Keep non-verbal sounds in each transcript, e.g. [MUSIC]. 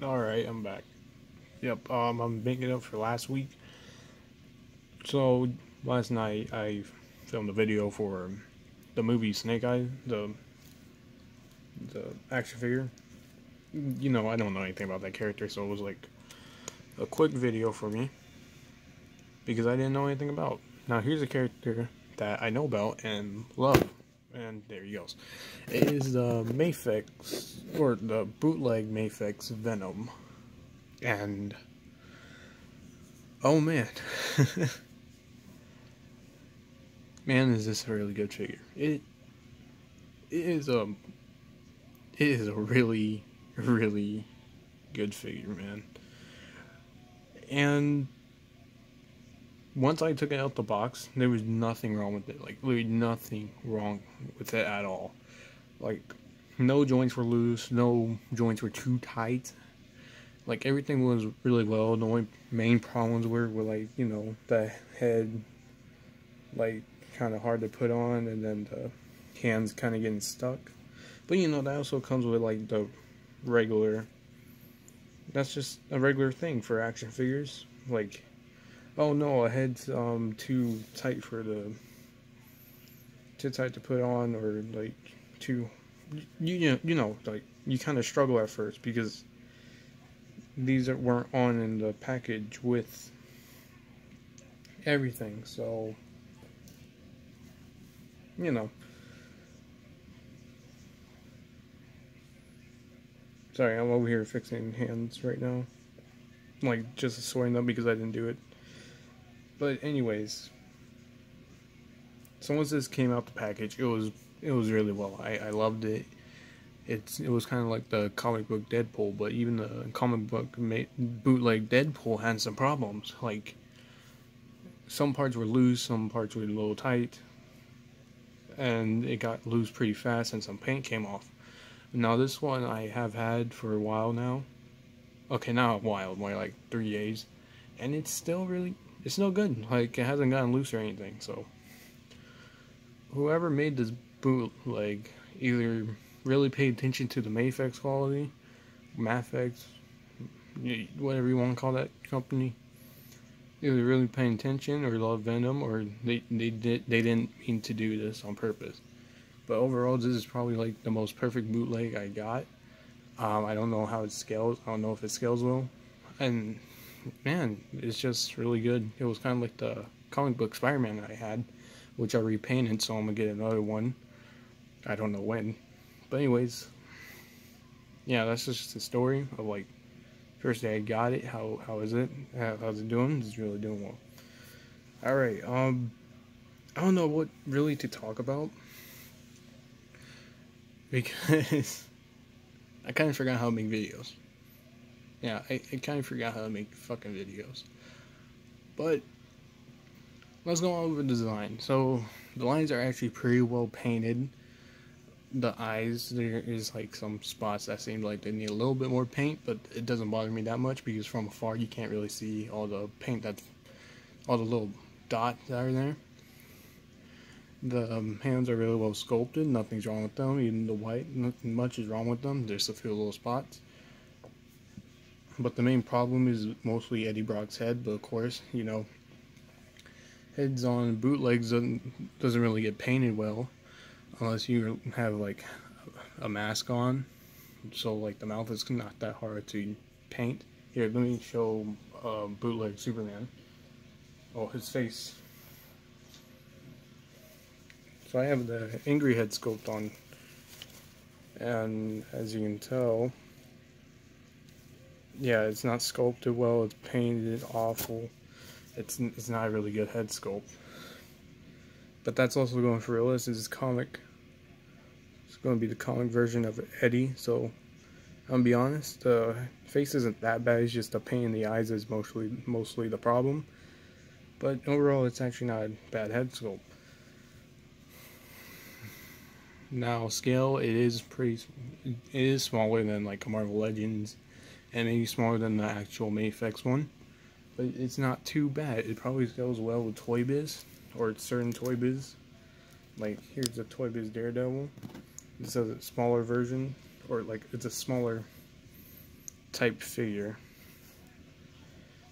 Alright, I'm back. Yep, um, I'm making up for last week. So, last night I filmed a video for the movie Snake Eye, the, the action figure. You know, I don't know anything about that character, so it was like a quick video for me. Because I didn't know anything about. Now, here's a character that I know about and love and there he goes. It is the Mafex, or the bootleg Mafex Venom. And, oh man. [LAUGHS] man, is this a really good figure. It, it is a, it is a really, really good figure, man. And once I took it out the box, there was nothing wrong with it. Like, literally nothing wrong with it at all. Like, no joints were loose, no joints were too tight. Like, everything was really well. The only main problems were, were like, you know, the head, like, kind of hard to put on, and then the hands kind of getting stuck. But, you know, that also comes with, like, the regular, that's just a regular thing for action figures. Like, Oh no, a head's um too tight for the too tight to put on or like too you you know, you know like you kind of struggle at first because these weren't on in the package with everything so you know. Sorry i'm over here fixing hands right now. Like just sorting them because i didn't do it but anyways, so once this came out the package, it was it was really well. I, I loved it. It's it was kind of like the comic book Deadpool, but even the comic book bootleg Deadpool had some problems. Like some parts were loose, some parts were a little tight, and it got loose pretty fast, and some paint came off. Now this one I have had for a while now. Okay, not a while, more like three days, and it's still really it's no good. Like it hasn't gotten loose or anything. So whoever made this bootleg either really paid attention to the Mafex quality, Mafex, whatever you want to call that company. Either really paying attention or love Venom, or they they did they didn't mean to do this on purpose. But overall, this is probably like the most perfect bootleg I got. Um, I don't know how it scales. I don't know if it scales well, and man, it's just really good. It was kind of like the comic book Spider-Man that I had, which I repainted, so I'm gonna get another one. I don't know when, but anyways, yeah, that's just the story of like first day I got it. How how is it? How, how's it doing? It's really doing well. All right. Um, I don't know what really to talk about because [LAUGHS] I kind of forgot how to make videos. Yeah, I, I kind of forgot how to make fucking videos. But let's go over the design. So the lines are actually pretty well painted. The eyes, there is like some spots that seem like they need a little bit more paint, but it doesn't bother me that much because from afar you can't really see all the paint that, all the little dots that are there. The um, hands are really well sculpted, nothing's wrong with them, even the white, nothing much is wrong with them, there's a few little spots. But the main problem is mostly Eddie Brock's head. But of course, you know, heads on bootlegs doesn't, doesn't really get painted well unless you have like a mask on. So like the mouth is not that hard to paint. Here, let me show uh, bootleg Superman. Oh, his face. So I have the angry head sculpt on, and as you can tell, yeah, it's not sculpted well. It's painted awful. It's it's not a really good head sculpt. But that's also going for real. This is comic. It's going to be the comic version of Eddie. So I'm gonna be honest. The face isn't that bad. It's just the pain in the eyes is mostly mostly the problem. But overall, it's actually not a bad head sculpt. Now scale, it is pretty. It is smaller than like a Marvel Legends and maybe smaller than the actual Mafex one. But it's not too bad. It probably goes well with Toy Biz or certain Toy Biz. Like here's a Toy Biz Daredevil. This is a smaller version, or like it's a smaller type figure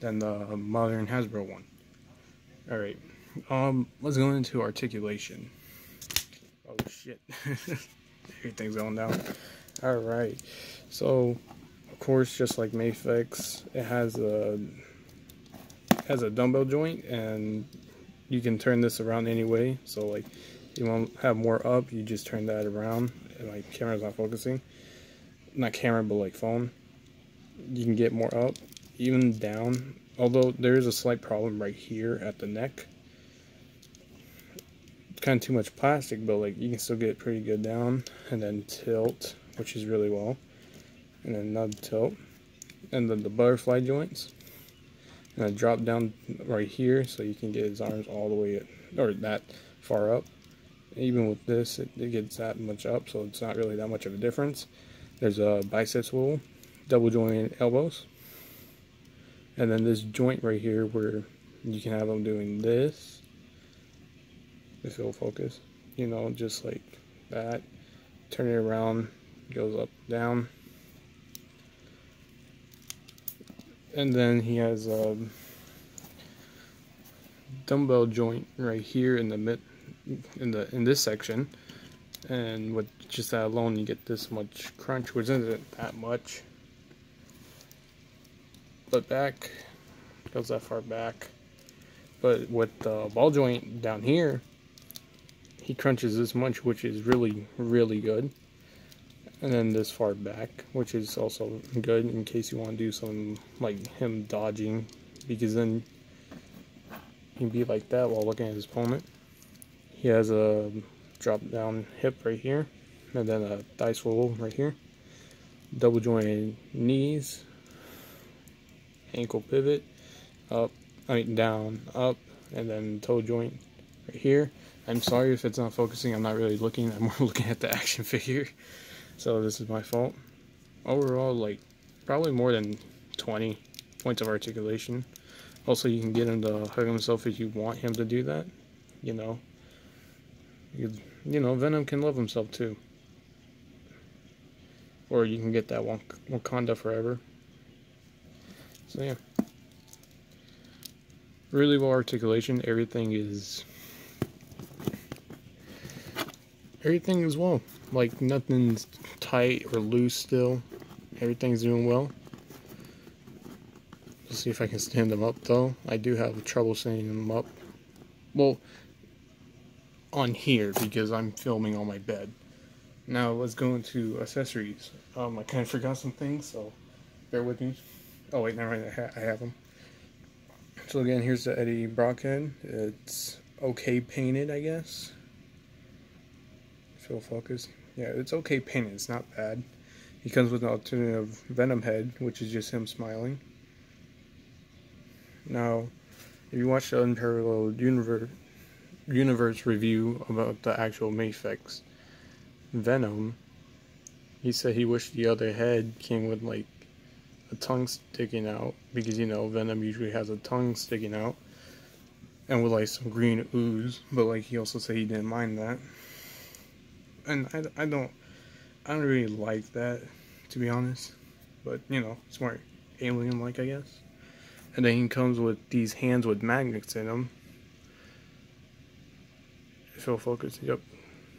than the modern Hasbro one. Alright, um, let's go into articulation. Oh shit. [LAUGHS] Everything's going down. Alright, so, course, just like Mafex, it has a, has a dumbbell joint, and you can turn this around anyway, so like, you want to have more up, you just turn that around, and like, camera's not focusing. Not camera, but like phone. You can get more up, even down, although there is a slight problem right here at the neck It's kind of too much plastic but like you can still get pretty good down and then tilt which is really well and then nub tilt and then the butterfly joints. And I drop down right here so you can get his arms all the way at, or that far up. Even with this it, it gets that much up so it's not really that much of a difference. There's a bicep swivel double jointed elbows. And then this joint right here where you can have them doing this if it'll focus you know just like that. Turn it around goes up down and then he has a dumbbell joint right here in the mid in the in this section and with just that alone you get this much crunch which isn't that much but back goes that far back. But with the ball joint down here, he crunches this much, which is really, really good. And then this far back, which is also good in case you want to do some like him dodging, because then he can be like that while looking at his opponent. He has a drop down hip right here, and then a thigh swivel right here. Double jointed knees, ankle pivot, up, I mean down, up, and then toe joint right here. I'm sorry if it's not focusing, I'm not really looking, I'm more [LAUGHS] looking at the action figure. So this is my fault. Overall, like, probably more than 20 points of articulation. Also, you can get him to hug himself if you want him to do that. You know. You, you know, Venom can love himself too. Or you can get that Wakanda forever. So yeah. Really well articulation. Everything is everything is well. Like nothing's tight or loose still. Everything's doing well. Let's see if I can stand them up though. I do have trouble standing them up. Well, on here because I'm filming on my bed. Now let's go into accessories. Um, I kind of forgot some things, so bear with me. Oh wait, never mind. I, ha I have them. So again, here's the Eddie Brockhead. It's okay painted, I guess. Full focus. Yeah, it's okay painted. It's not bad. He comes with an alternative Venom head, which is just him smiling. Now, if you watch the Unparalleled Universe, Universe review about the actual Mafex Venom, he said he wished the other head came with like a tongue sticking out because you know Venom usually has a tongue sticking out and with like some green ooze but like he also said he didn't mind that and I, I don't I don't really like that to be honest. But you know smart alien like I guess. And then he comes with these hands with magnets in them will focus yep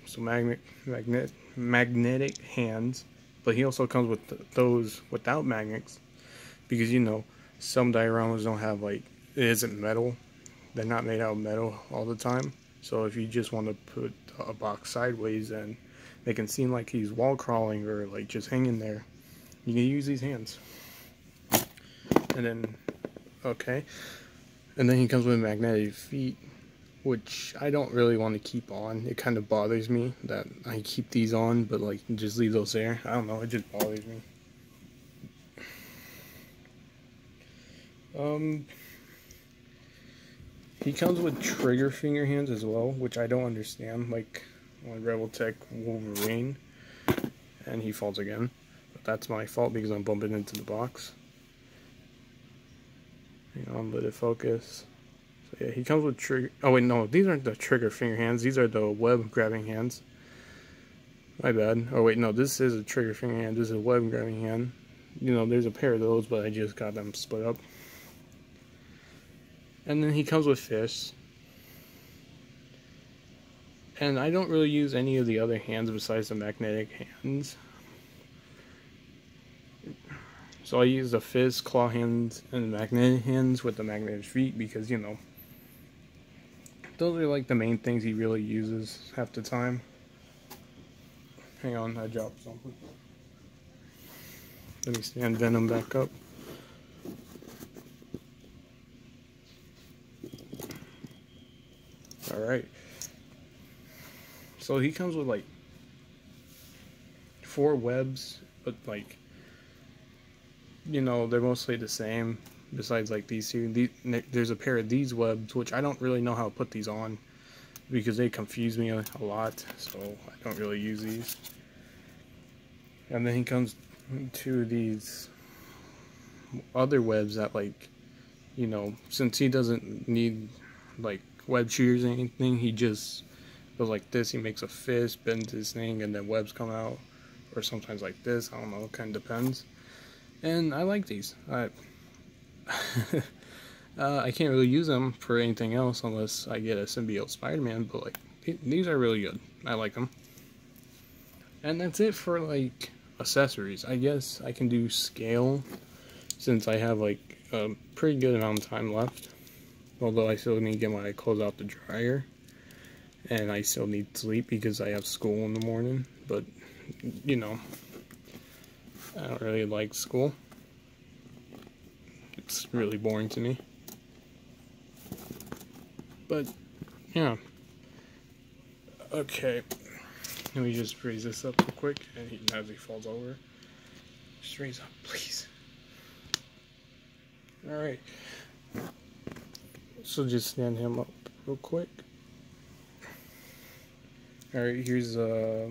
so magnet magnet magnetic hands. But he also comes with th those without magnets. Because you know some dioramas don't have like it isn't metal. They're not made out of metal all the time. So if you just want to put a box sideways and make it seem like he's wall crawling or like just hanging there you can use these hands and then okay and then he comes with magnetic feet which I don't really want to keep on. It kind of bothers me that I keep these on, but like just leave those there. I don't know, it just bothers me. Um, he comes with trigger finger hands as well, which I don't understand. Like on Revoltech Wolverine, and he falls again. But that's my fault because I'm bumping into the box. Hang on, let it focus. So yeah, he comes with trigger. Oh wait, no, these aren't the trigger finger hands. These are the web grabbing hands. My bad. Oh wait, no, this is a trigger finger hand. This is a web grabbing hand. you know, there's a pair of those, but I just got them split up. And then he comes with fists. And I don't really use any of the other hands besides the magnetic hands. So I use the fist, claw hands, and the magnetic hands with the magnetic feet because, you know, those are like the main things he really uses half the time. Hang on, I dropped something. Let me stand Venom back up. Alright. So he comes with like four webs, but like, you know, they're mostly the same. Besides like these two, there's a pair of these webs, which I don't really know how to put these on because they confuse me a lot, so I don't really use these. And then he comes to these other webs that like, you know, since he doesn't need like web shooters or anything, he just goes like this, he makes a fist, bends his thing, and then webs come out. Or sometimes like this, I don't know, kind of depends. And I like these. I, [LAUGHS] uh, I can't really use them for anything else unless I get a symbiote Spider-Man, but like, these are really good. I like them. And that's it for like accessories. I guess I can do scale since I have like a pretty good amount of time left. Although I still need to get my clothes out the dryer. And I still need sleep because I have school in the morning. But, you know, I don't really like school. It's really boring to me. But, yeah. Okay. Let me just raise this up real quick and he, as he falls over. Just raise up, please. Alright. So just stand him up real quick. Alright, here's uh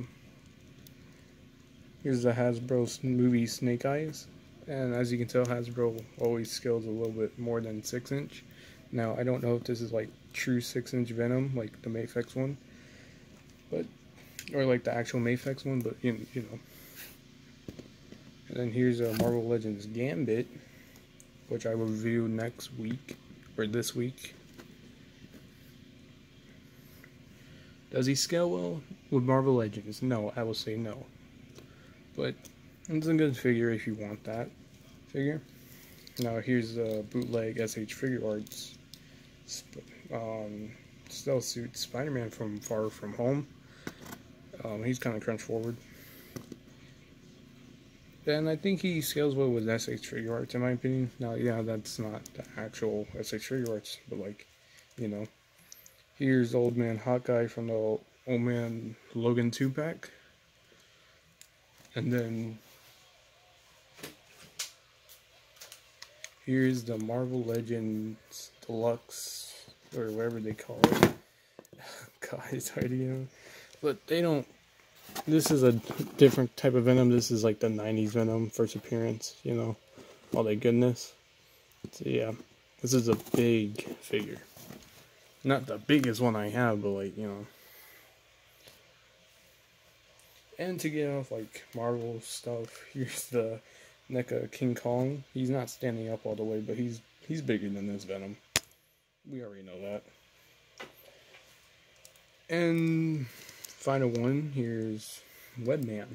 here's the Hasbro movie Snake Eyes. And as you can tell, Hasbro always scales a little bit more than 6 inch. Now, I don't know if this is like true 6 inch Venom, like the Mafex one. But, or like the actual Mafex one, but you, you know. And then here's a Marvel Legends Gambit, which I will review next week, or this week. Does he scale well with Marvel Legends? No, I will say no. But it's a good figure if you want that figure. Now here's the bootleg SH Figuarts um, stealth suit Spider-Man from Far From Home. Um, he's kind of crunch forward. And I think he scales well with SH Arts, in my opinion. Now, yeah, that's not the actual SH Arts, but like, you know. Here's Old Man Hawkeye from the Old Man Logan 2 pack. And then here's the Marvel Legends Deluxe, or whatever they call it. [LAUGHS] God, it's hard to get But they don't. This is a different type of Venom. This is like the 90s Venom first appearance, you know, all that goodness. So, yeah, this is a big figure. Not the biggest one I have, but like, you know. And to get off like Marvel stuff, [LAUGHS] here's the NECA King Kong. He's not standing up all the way, but he's he's bigger than this Venom. We already know that. And final one, here's Webman.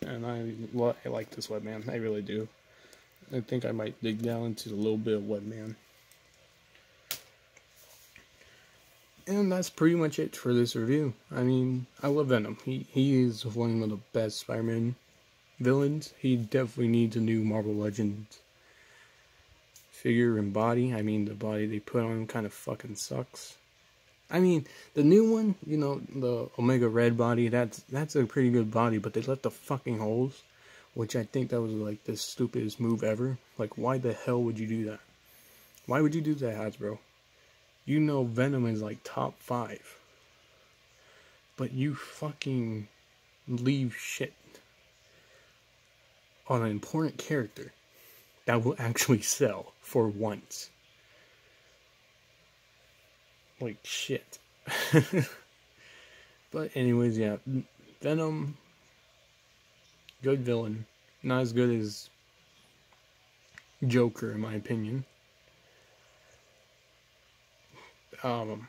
And I, I like this Webman, I really do. I think I might dig down into a little bit of Webman. And that's pretty much it for this review. I mean, I love Venom. He he is one of the best Spider-Man villains. He definitely needs a new Marvel Legends figure and body. I mean, the body they put on him kind of fucking sucks. I mean, the new one, you know, the Omega Red body, that's that's a pretty good body, but they left the fucking holes, which I think that was like the stupidest move ever. Like, why the hell would you do that? Why would you do that, Hasbro? You know Venom is like top five. But you fucking leave shit on an important character that will actually sell for once. Like shit. [LAUGHS] but anyways, yeah, Venom good villain. Not as good as Joker, in my opinion. Um,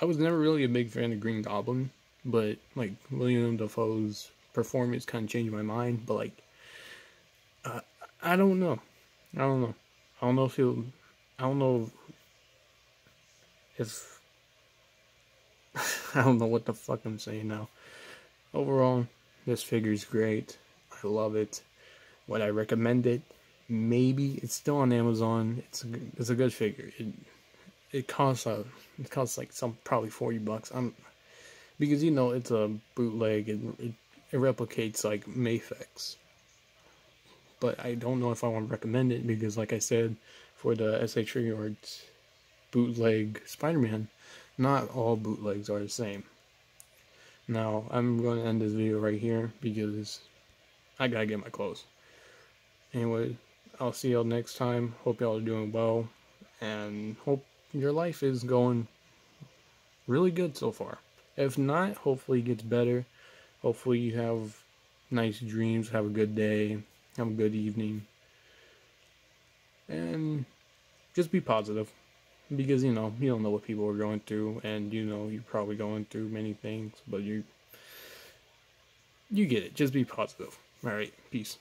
I was never really a big fan of Green Goblin, but like William Dafoe's performance kind of changed my mind. But like, uh, I don't know. I don't know. I don't know if he'll. I don't know if. [LAUGHS] I don't know what the fuck I'm saying now. Overall, this figure is great. I love it. Would I recommend it? Maybe it's still on Amazon. It's a, it's a good figure. It it costs a it costs like some probably forty bucks. I'm because you know it's a bootleg. It it, it replicates like Mafex. But I don't know if I want to recommend it because, like I said, for the SA Trigger bootleg Spider-Man, not all bootlegs are the same. Now, I'm going to end this video right here because I gotta get my clothes. Anyway, I'll see y'all next time. Hope y'all are doing well and hope your life is going really good so far. If not, hopefully it gets better. Hopefully you have nice dreams, have a good day, have a good evening. And just be positive. Because, you know, you don't know what people are going through, and you know you're probably going through many things, but you you get it. Just be positive. Alright, peace.